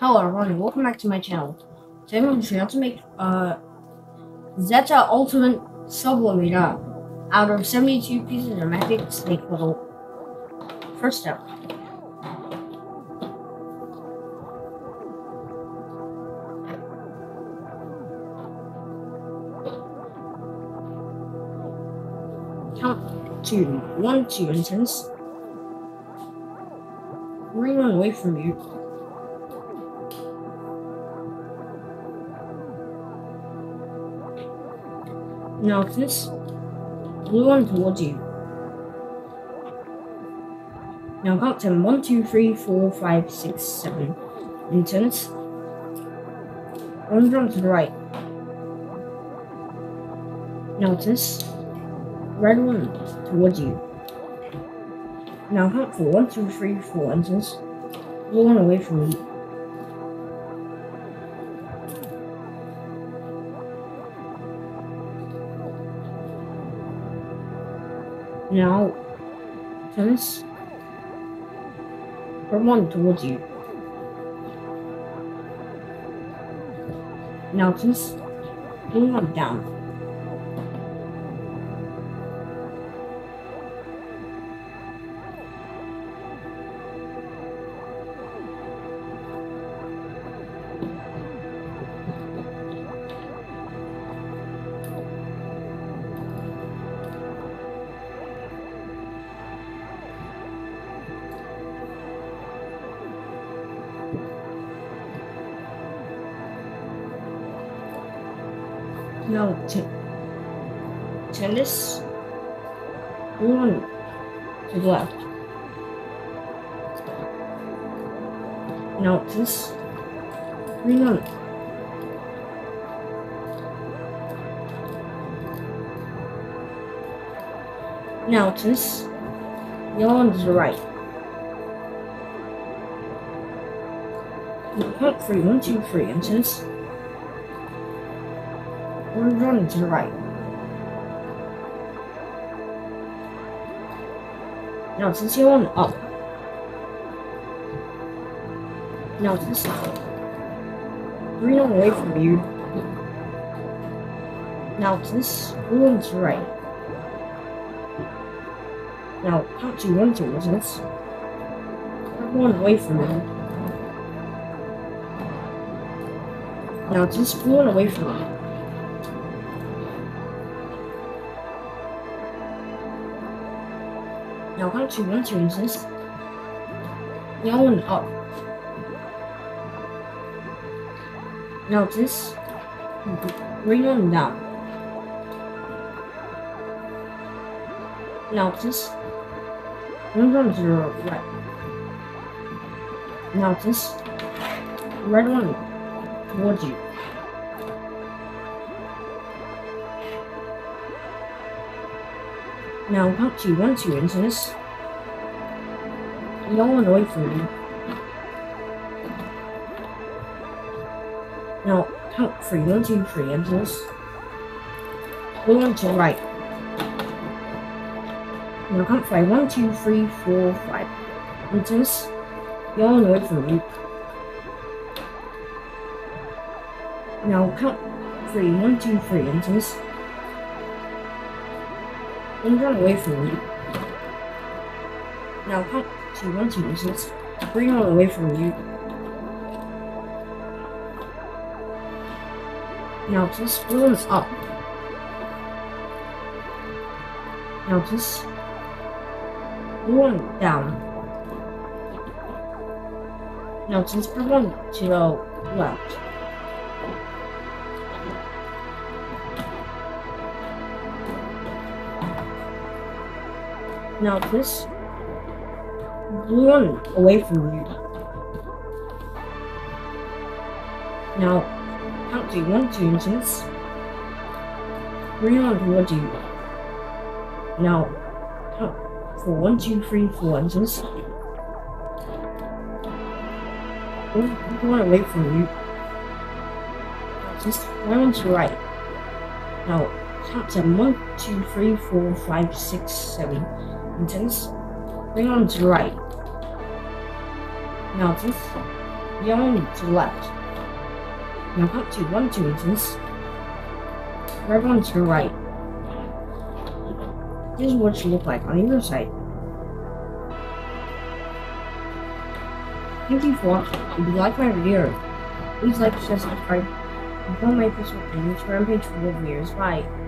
Hello everyone welcome back to my channel. Today I'm going to show you how to make uh, Zeta Ultraman Sublimator out of 72 pieces of Magic Snake Puzzle. First step. Count to one, two instance. One away from you. Now this blue one towards you. Now count one, two, three, four, five, six, seven. And turns. One drum to the right. This red one towards you. Now count for one, two, three, four, and turns. Blue one away from you. Now, turns from one towards you. Now, turns blue one down. No, t- tennis. Hmm. One to the left. Now this. Green one. Now this. Yellow to the right. Now count three. One, two, three. And since we're running to the right. Now since you're on up. Now since green on away from you. Now since blue on to the right. Now count to one to this. One away from you. Now just blue on away from you. Count to one, two inches. Yellow one up. Now this green one down. One on to the right. This red one towards you. Now count to one, two inches. Yellow one away from you. Now count three, one, two, three inches. Blue one to the right. Now count five, one, two, three, four, five inches. Yellow one away from you. Now count three, one, two, three inches. Don't run away from me. Now count to one, two inches. Bring one away from you. Now just blue one's up. Now just blue one down. Now just blue one to the left. Now this one away from you. Now count to one, two inches. Green one towards you. Now count for one, two, three, four one away from you. Just one to right. Now count to one, two, three, four, five, six, seven intense. Bring on to right. Now this Beyond to left. Now up to one two inches. Right on to right. This is what it look like on either side. Thank you for watching. If you like my video, please like, share, subscribe, and don't make this with me. Rampage for videos. Bye.